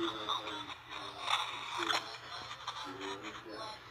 相对的这个是非常关于呃是指人的